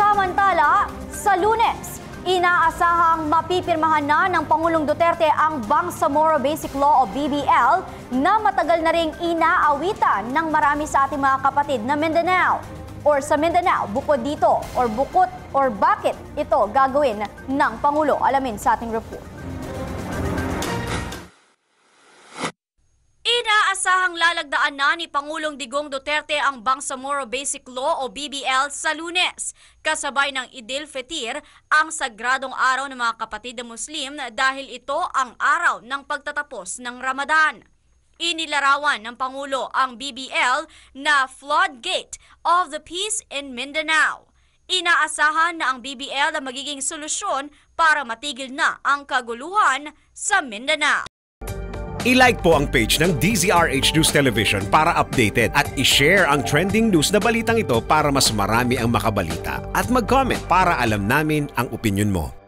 Samantala, sa lunes, inaasahang mapipirmahan na ng Pangulong Duterte ang Bangsamoro Basic Law o BBL na matagal na ring inaawitan ng marami sa ating mga kapatid na Mindanao or sa Mindanao bukod dito or bukod or bakit ito gagawin ng Pangulo. Alamin sa ating report. Inaasahang lalagdaan na ni Pangulong Digong Duterte ang Bangsamoro Basic Law o BBL sa lunes. Kasabay ng Idil Fetir, ang sagradong araw ng mga kapatid na Muslim dahil ito ang araw ng pagtatapos ng Ramadan. Inilarawan ng Pangulo ang BBL na floodgate of the peace in Mindanao. Inaasahan na ang BBL ang magiging solusyon para matigil na ang kaguluhan sa Mindanao. I-like po ang page ng DZRH News Television para updated at i-share ang trending news na balitang ito para mas marami ang makabalita. At mag-comment para alam namin ang opinion mo.